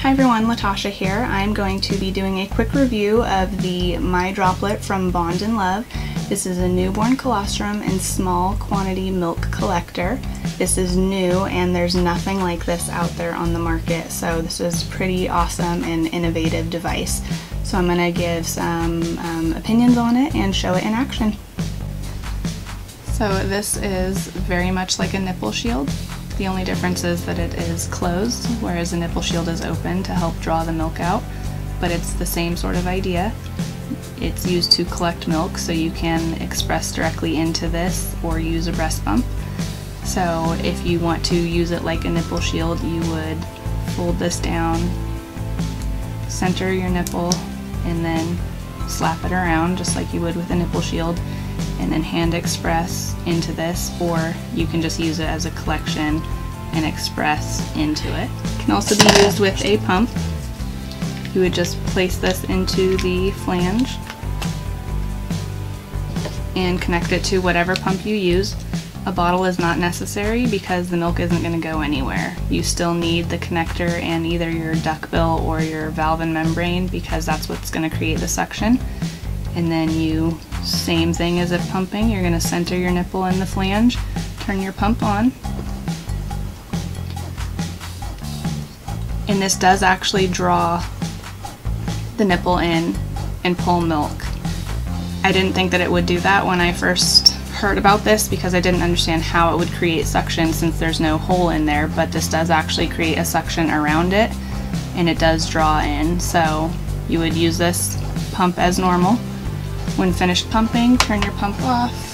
Hi everyone, Latasha here. I'm going to be doing a quick review of the My Droplette from Bond and Love. This is a newborn colostrum and small quantity milk collector. This is new and there's nothing like this out there on the market, so this is pretty awesome and innovative device. So I'm going to give some um, opinions on it and show it in action. So this is very much like a nipple shield. The only difference is that it is closed, whereas a nipple shield is open to help draw the milk out, but it's the same sort of idea. It's used to collect milk, so you can express directly into this or use a breast pump. So if you want to use it like a nipple shield, you would fold this down, center your nipple, and then slap it around just like you would with a nipple shield and then hand express into this or you can just use it as a collection and express into it. It can also be used with a pump. You would just place this into the flange and connect it to whatever pump you use. A bottle is not necessary because the milk isn't going to go anywhere. You still need the connector and either your duckbill or your valve and membrane because that's what's going to create the suction. And then you same thing as if pumping, you're going to center your nipple in the flange, turn your pump on. And this does actually draw the nipple in and pull milk. I didn't think that it would do that when I first heard about this because I didn't understand how it would create suction since there's no hole in there, but this does actually create a suction around it and it does draw in. So you would use this pump as normal when finished pumping, turn your pump off.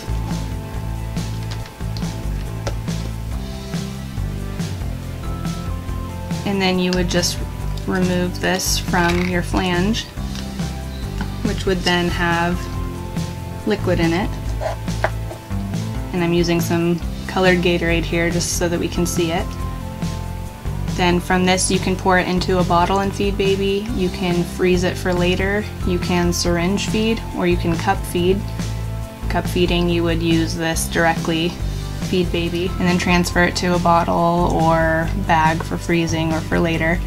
And then you would just remove this from your flange, which would then have liquid in it. And I'm using some colored Gatorade here just so that we can see it. Then from this you can pour it into a bottle and feed baby. You can freeze it for later. You can syringe feed or you can cup feed. Cup feeding you would use this directly feed baby and then transfer it to a bottle or bag for freezing or for later.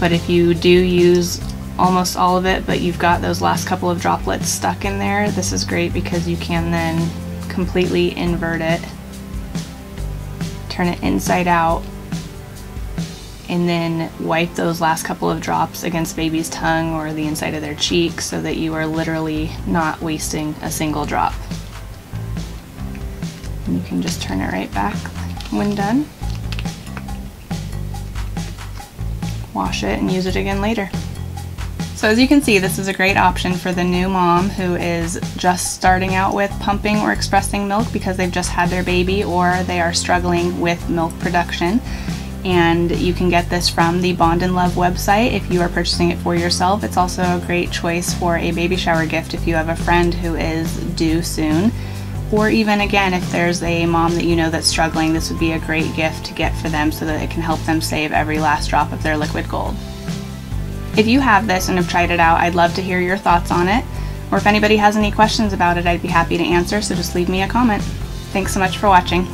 But if you do use almost all of it but you've got those last couple of droplets stuck in there, this is great because you can then completely invert it, turn it inside out and then wipe those last couple of drops against baby's tongue or the inside of their cheek so that you are literally not wasting a single drop. And you can just turn it right back when done. Wash it and use it again later. So as you can see, this is a great option for the new mom who is just starting out with pumping or expressing milk because they've just had their baby or they are struggling with milk production and you can get this from the Bond and Love website if you are purchasing it for yourself. It's also a great choice for a baby shower gift if you have a friend who is due soon. Or even again, if there's a mom that you know that's struggling, this would be a great gift to get for them so that it can help them save every last drop of their liquid gold. If you have this and have tried it out, I'd love to hear your thoughts on it. Or if anybody has any questions about it, I'd be happy to answer, so just leave me a comment. Thanks so much for watching.